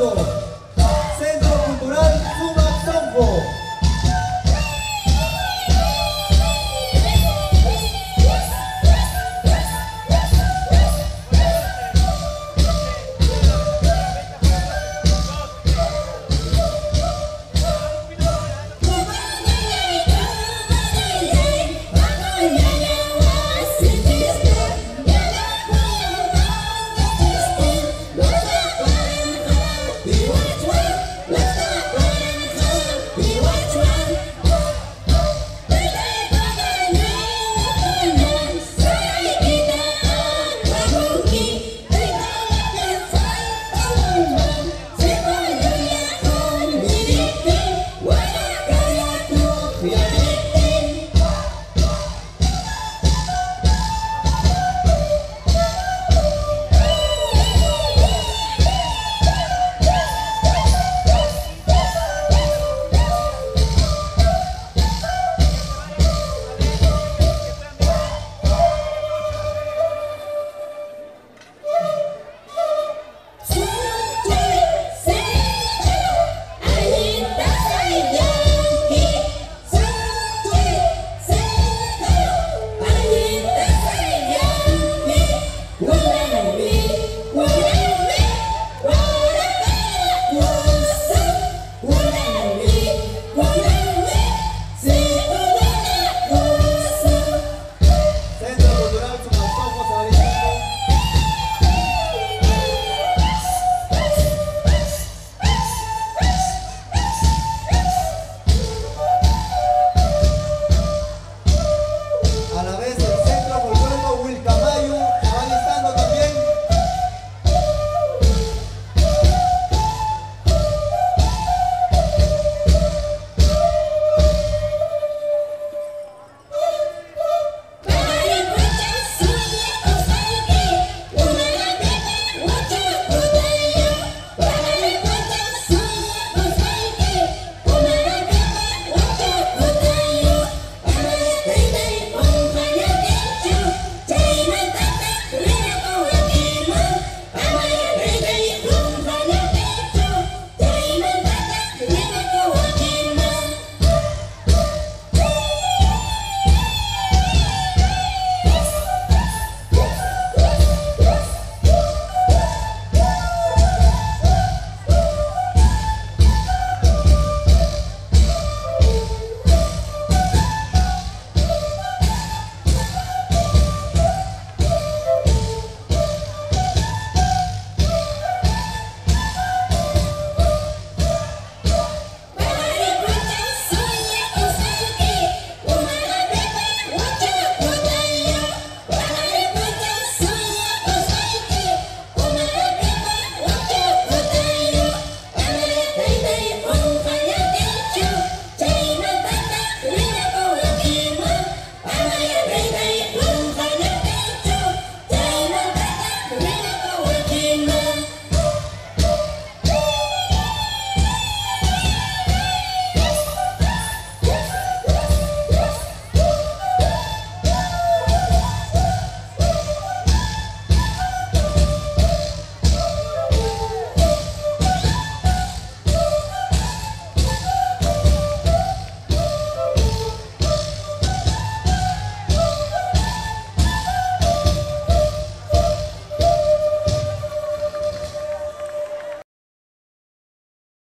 Orlando.